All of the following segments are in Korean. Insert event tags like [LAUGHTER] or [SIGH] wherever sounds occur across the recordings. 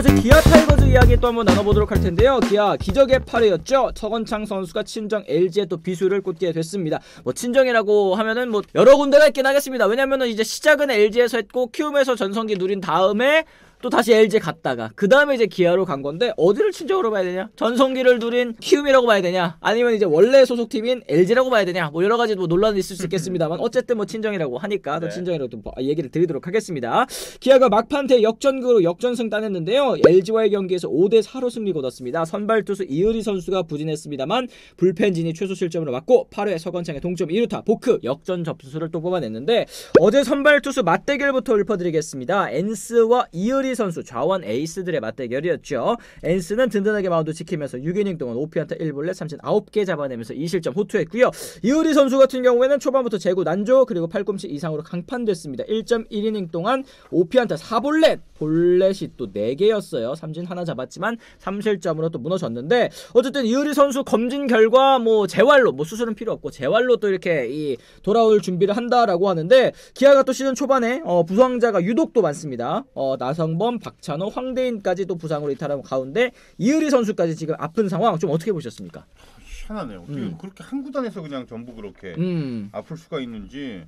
이제 기아 타이거즈 이야기 또 한번 나눠보도록 할 텐데요. 기아 기적의 8회였죠. 서건창 선수가 친정 LG에 또 비수를 꽂게 됐습니다. 뭐 친정이라고 하면은 뭐 여러 군데가 있긴 하겠습니다. 왜냐면은 이제 시작은 LG에서 했고 키움에서 전성기 누린 다음에 또 다시 LG 갔다가 그 다음에 이제 기아로 간 건데 어디를 친정으로 봐야 되냐? 전성기를 누린 키움이라고 봐야 되냐? 아니면 이제 원래 소속팀인 LG라고 봐야 되냐? 뭐 여러 가지 뭐 논란이 있을 수 있겠습니다만 [LAUGHS] 어쨌든 뭐 친정이라고 하니까 또 네. 친정이라고 또 얘기를 드리도록 하겠습니다. 기아가 막판 대 역전극으로 역전승 따냈는데요. LG와의 경기에서 5대 4로 승리 거뒀습니다. 선발 투수 이의리 선수가 부진했습니다만 불펜진이 최소 실점으로 막고 8회 서건창의 동점 2루타 보크 역전 점수를 또 뽑아냈는데 어제 선발 투수 맞대결부터 읊어드리겠습니다. 엔스와 이 의리 선수 좌완 에이스들의 맞대결이었죠. 엔스는 든든하게 마운드 지키면서 6이닝 동안 5피안타 1볼넷 3진 9개 잡아내면서 2실점 호투했고요. 이의리 선수 같은 경우에는 초반부터 제구 난조 그리고 팔꿈치 이상으로 강판됐습니다. 1.1이닝 동안 5피안타 4볼넷 볼넷이 또 4개였어요. 삼진 하나 잡았지만 3실점으로 또 무너졌는데 어쨌든 이의리 선수 검진 결과 뭐 재활로 뭐 수술은 필요 없고 재활로 또 이렇게 이 돌아올 준비를 한다라고 하는데 기아가 또 시즌 초반에 어, 부상자가 유독 또 많습니다. 어, 나성 범, 박찬호, 황대인까지 또 부상으로 이탈하는 가운데 이의리 선수까지 지금 아픈 상황 좀 어떻게 보셨습니까? 희한하네요. 어떻게 음. 그렇게 한 구단에서 그냥 전부 그렇게 음. 아플 수가 있는지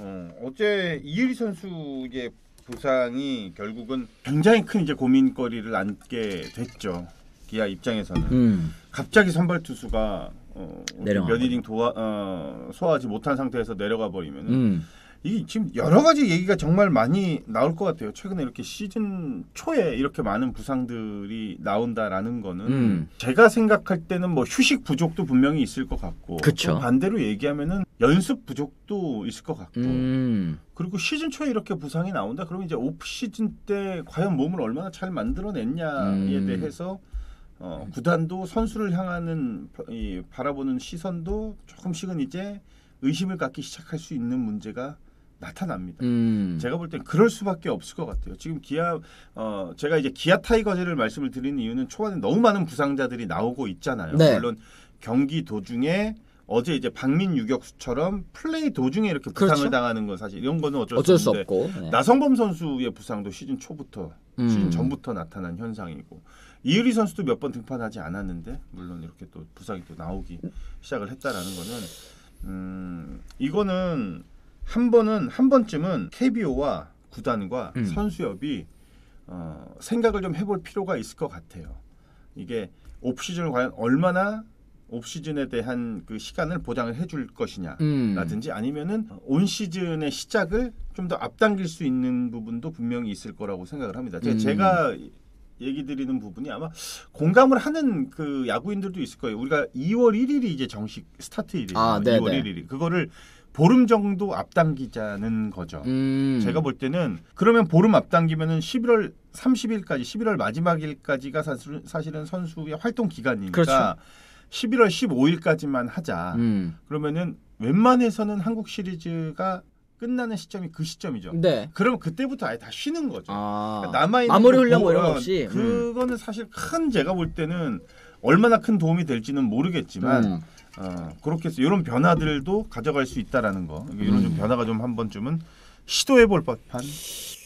어, 어제 이유리 선수의 부상이 결국은 굉장히 큰 이제 고민거리를 안게 됐죠. 기아 입장에서는 음. 갑자기 선발 투수가 어, 몇 이닝 도와, 어, 소화하지 못한 상태에서 내려가 버리면 은 음. 이 지금 여러 가지 얘기가 정말 많이 나올 것 같아요. 최근에 이렇게 시즌 초에 이렇게 많은 부상들이 나온다라는 거는 음. 제가 생각할 때는 뭐 휴식 부족도 분명히 있을 것 같고 그쵸. 또 반대로 얘기하면은 연습 부족도 있을 것 같고 음. 그리고 시즌 초에 이렇게 부상이 나온다 그러면 이제 오프 시즌 때 과연 몸을 얼마나 잘 만들어냈냐에 음. 대해서 어, 구단도 선수를 향하는 바- 이 바라보는 시선도 조금씩은 이제 의심을 갖기 시작할 수 있는 문제가 나타납니다. 음. 제가 볼 땐 그럴 수밖에 없을 것 같아요. 지금 기아 어 제가 이제 기아 타이거즈를 말씀을 드리는 이유는 초반에 너무 많은 부상자들이 나오고 있잖아요. 네. 물론 경기 도중에 어제 이제 박민 유격수처럼 플레이 도중에 이렇게 부상을 그렇죠. 당하는 건 사실 이런 거는 어쩔, 어쩔 수 수 없고. 네. 나성범 선수의 부상도 시즌 초부터 음. 시즌 전부터 나타난 현상이고 이유리 선수도 몇 번 등판하지 않았는데 물론 이렇게 또 부상이 또 나오기 시작을 했다라는 거는 음 이거는 한 번은 한 번쯤은 KBO와 구단과 음. 선수협이 어, 생각을 좀 해볼 필요가 있을 것 같아요. 이게 옵시즌을 과연 얼마나 옵시즌에 대한 그 시간을 보장을 해줄 것이냐. 음. 라든지 아니면은 온 시즌의 시작을 좀 더 앞당길 수 있는 부분도 분명히 있을 거라고 생각을 합니다. 제- 음. 제가 얘기 드리는 부분이 아마 공감을 하는 그 야구인들도 있을 거예요. 우리가 2월 1일이 이제 정식 스타트일이에요. 아, 네네. 2월 1일이 그거를 보름 정도 앞당기자는 거죠. 음. 제가 볼 때는 그러면 보름 앞당기면은 11월 30일까지 11월 마지막 일까지가 사실, 사실은 선수의 활동 기간이니까 그렇죠. 11월 15일까지만 하자. 음. 그러면은 웬만해서는 한국 시리즈가 끝나는 시점이 그 시점이죠. 네. 그럼 그때부터 아예 다 쉬는 거죠. 아. 남아 있는 마무리 훈련 뭐 이런 거 어, 없이. 음. 그거는 사실 큰 제가 볼 때는 얼마나 큰 도움이 될지는 모르겠지만 음. 어, 그렇게 해서 이런 변화들도 가져갈 수 있다라는 거 이런 음. 좀 변화가 좀 한 번쯤은 시도해 볼 법한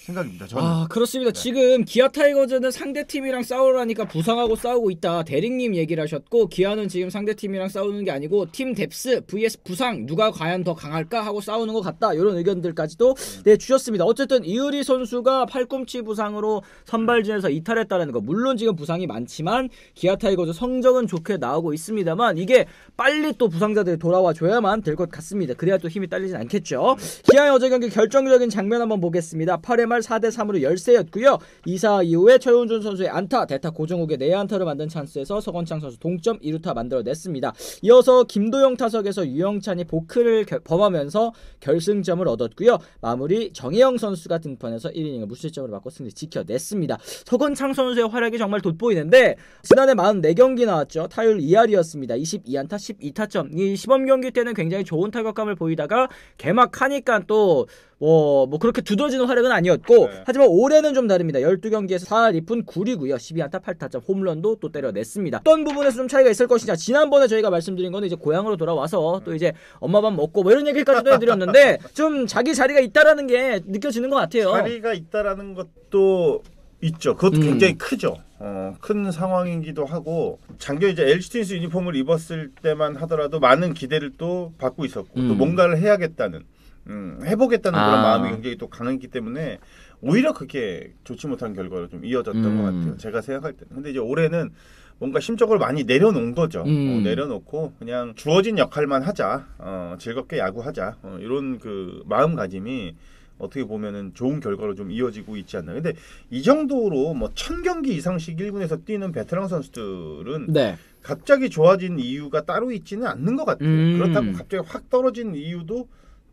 생각입니다. 저는 아 그렇습니다. 네. 지금 기아 타이거즈는 상대 팀이랑 싸우라니까 부상하고 싸우고 있다. 대링님 얘기를 하셨고 기아는 지금 상대 팀이랑 싸우는 게 아니고 팀 뎁스 vs 부상 누가 과연 더 강할까 하고 싸우는 것 같다. 이런 의견들까지도 내 주셨습니다. 어쨌든 이의리 선수가 팔꿈치 부상으로 선발진에서 이탈했다는 거 물론 지금 부상이 많지만 기아 타이거즈 성적은 좋게 나오고 있습니다만 이게 빨리 또 부상자들이 돌아와 줘야만 될 것 같습니다. 그래야 또 힘이 딸리진 않겠죠. 기아의 어제 경기 결정적인 장면 한번 보겠습니다. 8회 말 4대 3으로 열세였고요. 2사 이후에 최원준 선수의 안타, 대타 고종욱의 내야안타로 만든 찬스에서 서건창 선수 동점 2루타 만들어냈습니다. 이어서 김도영 타석에서 유영찬이 보크를 결- 범하면서 결승점을 얻었고요. 마무리 정해영 선수가 등판해서 1이닝을 무실점으로 바꿔 승리 지켜냈습니다. 서건창 선수의 활약이 정말 돋보이는데 지난해 44경기 나왔죠. 타율 2할이었습니다. 22안타 12타점. 이 시범 경기 때는 굉장히 좋은 타격감을 보이다가 개막하니까 또 뭐, 뭐 그렇게 두드러지는 활약은 아니었 고 네. 하지만 올해는 좀 다릅니다. 12경기에서 4할 2푼 9리고요. 12안타 8타점 홈런도 또 때려냈습니다. 어떤 부분에서 좀 차이가 있을 것이냐. 지난번에 저희가 말씀드린 거는 이제 고향으로 돌아와서 또 이제 엄마 밥 먹고 뭐 이런 얘기까지도 해드렸는데 [LAUGHS] 좀 자기 자리가 있다라는 게 느껴지는 것 같아요. 자리가 있다라는 것도 있죠. 그것도 음. 굉장히 크죠. 어, 큰 상황이기도 하고 작년 이제 LG 트윈스 유니폼을 입었을 때만 하더라도 많은 기대를 또 받고 있었고 또 음. 뭔가를 해야겠다는 음, 해보겠다는 그런 아. 마음이 굉장히 또 강했기 때문에 오히려 그게 좋지 못한 결과로 좀 이어졌던 음. 것 같아요. 제가 생각할 때는. 근데 이제 올해는 뭔가 심적으로 많이 내려놓은 거죠. 음. 어, 내려놓고 그냥 주어진 역할만 하자, 어, 즐겁게 야구하자 어, 이런 그 마음가짐이 어떻게 보면은 좋은 결과로 좀 이어지고 있지 않나. 근데 이 정도로 뭐 천 경기 이상씩 1군에서 뛰는 베테랑 선수들은 네. 갑자기 좋아진 이유가 따로 있지는 않는 것 같아요. 음. 그렇다고 갑자기 확 떨어진 이유도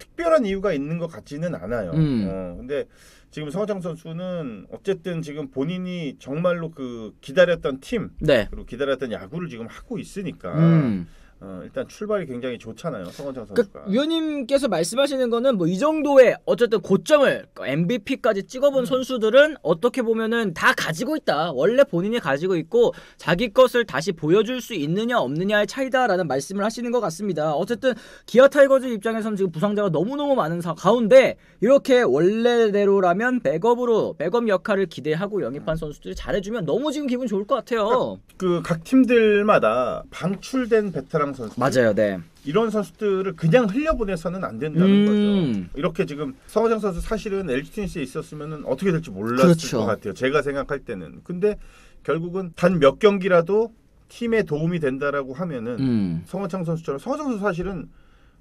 특별한 이유가 있는 것 같지는 않아요. 음. 어, 근데 지금 성화장 선수는 어쨌든 지금 본인이 정말로 그 기다렸던 팀 네. 그리고 기다렸던 야구를 지금 하고 있으니까 음. 어, 일단 출발이 굉장히 좋잖아요. 성화장 그 선수가. 위원님께서 말씀하시는 거는 뭐 이 정도의 어쨌든 고점을 MVP까지 찍어본 선수들은 어떻게 보면은 다 가지고 있다. 원래 본인이 가지고 있고 자기 것을 다시 보여줄 수 있느냐 없느냐의 차이다라는 말씀을 하시는 것 같습니다. 어쨌든 기아 타이거즈 입장에서는 지금 부상자가 너무너무 많은 사- 가운데 이렇게 원래대로라면 백업으로 백업 역할을 기대하고 영입한 선수들이 잘해주면 너무 지금 기분 좋을 것 같아요. 그 각 팀들마다 방출된 베테랑 선수 맞아요, 네. 이런 선수들을 그냥 흘려보내서는 안 된다는 음. 거죠. 이렇게 지금 성화장 선수 사실은 LG 트윈스에 있었으면 어떻게 될지 몰랐을 그렇죠. 것 같아요. 제가 생각할 때는. 근데 결국은 단 몇 경기라도 팀에 도움이 된다라고 하면은 음. 성화창 선수처럼 성화창 선수 사실은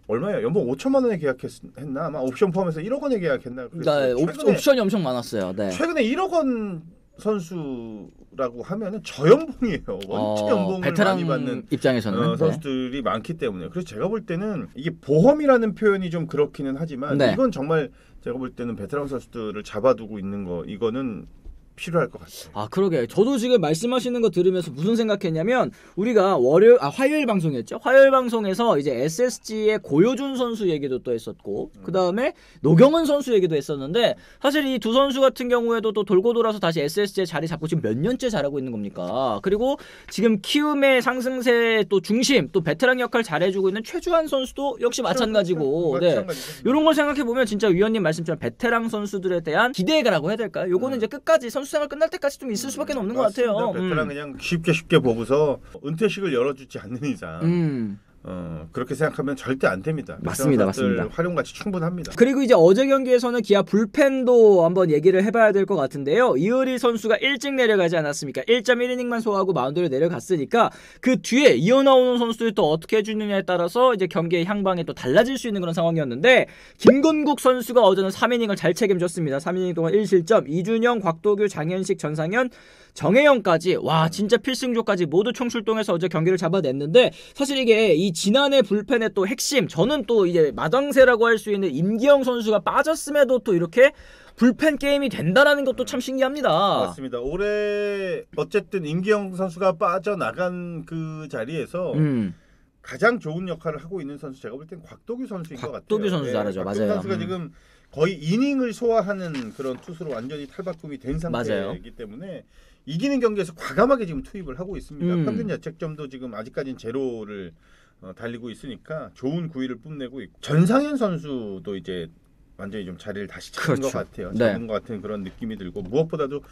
얼마예요? 연봉 5천만 원에 계약했나? 아마 옵션 포함해서 1억 원에 계약했나? 옵, 최근에, 옵션이 엄청 많았어요. 네. 최근에 1억 원 선수라고 하면은 저 연봉이에요. 원체 연봉을 베테랑 많이 받는 입장에서는 어, 네. 선수들이 많기 때문에 그래서 제가 볼 때는 이게 보험이라는 표현이 좀 그렇기는 하지만 네. 이건 정말 제가 볼 때는 베테랑 선수들을 잡아두고 있는 거 이거는 필요할 것 같아요. 아 그러게 저도 지금 말씀하시는 거 들으면서 무슨 생각했냐면 우리가 월요일 아 화요일 방송이었죠 화요일 방송에서 이제 SSG의 고효준 선수 얘기도 또 했었고 그 다음에 노경은 선수 얘기도 했었는데 사실 이 두 선수 같은 경우에도 또 돌고 돌아서 다시 SSG에 자리 잡고 지금 몇 년째 잘하고 있는 겁니까 그리고 지금 키움의 상승세 또 중심 또 베테랑 역할 잘해주고 있는 최주환 선수도 역시 마찬가지고 네. 이런 걸 생각해 보면 진짜 위원님 말씀처럼 베테랑 선수들에 대한 기대가라고 해야 될까요? 요거는 음. 이제 끝까지 선수 생활 끝날 때까지 좀 있을 수밖에 없는 것 같아요. 베테랑 음. 그냥 쉽게 쉽게 보고서 은퇴식을 열어주지 않는 이상 음. 어, 그렇게 생각하면 절대 안 됩니다. 맞습니다, 맞습니다. 활용 가치 충분합니다. 그리고 이제 어제 경기에서는 기아 불펜도 한번 얘기를 해봐야 될 것 같은데요. 이효리 선수가 일찍 내려가지 않았습니까? 1.1이닝만 소화하고 마운드를 내려갔으니까 그 뒤에 이어나오는 선수들이 또 어떻게 해주느냐에 따라서 이제 경기의 향방이 또 달라질 수 있는 그런 상황이었는데 김건국 선수가 어제는 3이닝을 잘 책임졌습니다. 3이닝 동안 1실점, 이준영, 곽도규, 장현식, 전상현, 정혜영까지 와 진짜 필승조까지 모두 총출동해서 어제 경기를 잡아냈는데 사실 이게 이 지난해 불펜의 또 핵심 저는 또 이제 마당새라고 할 수 있는 임기영 선수가 빠졌음에도 또 이렇게 불펜 게임이 된다라는 것도 참 신기합니다. 맞습니다. 올해 어쨌든 임기영 선수가 빠져나간 그 자리에서 음. 가장 좋은 역할을 하고 있는 선수 제가 볼 땐 곽도규 선수인 것 같아요. 곽도규 선수 잘하죠. 곽도규 맞아요. 선수가 음. 지금 거의 이닝을 소화하는 그런 투수로 완전히 탈바꿈이 된 맞아요. 상태이기 때문에 이기는 경기에서 과감하게 지금 투입을 하고 있습니다. 음. 평균 자책점도 지금 아직까지는 제로를 어, 달리고 있으니까 좋은 구위를 뽐내고 있고 전상현 선수도 이제 완전히 좀 자리를 다시 찾은 그렇죠. 것 같아요. 네. 잡은 것 같은 그런 느낌이 들고 무엇보다도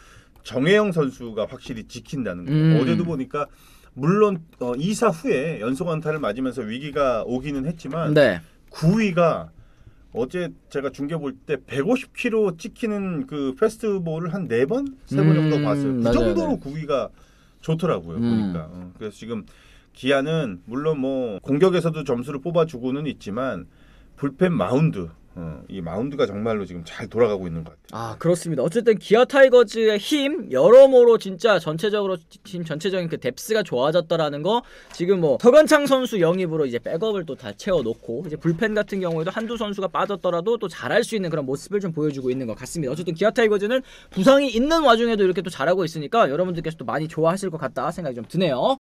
정혜영 선수가 확실히 지킨다는 거. 음. 어제도 보니까 물론 어, 2사 후에 연속 안타를 맞으면서 위기가 오기는 했지만 네. 구위가 어제 제가 중계 볼 때 150km 찍히는 그 패스트볼을 한 네 번, 세번 정도 음, 봤어요. 그 정도로 네. 구위가 좋더라고요. 음. 보니까. 어, 그래서 지금 기아는 물론 뭐 공격에서도 점수를 뽑아주고는 있지만 불펜 마운드, 어, 이 마운드가 정말로 지금 잘 돌아가고 있는 것 같아요. 아 그렇습니다. 어쨌든 기아 타이거즈의 힘 여러모로 진짜 전체적으로 팀 전체적인 그 뎁스가 좋아졌다라는 거 지금 뭐 서건창 선수 영입으로 이제 백업을 또 다 채워놓고 이제 불펜 같은 경우에도 한두 선수가 빠졌더라도 또 잘할 수 있는 그런 모습을 좀 보여주고 있는 것 같습니다. 어쨌든 기아 타이거즈는 부상이 있는 와중에도 이렇게 또 잘하고 있으니까 여러분들께서 또 많이 좋아하실 것 같다 생각이 좀 드네요.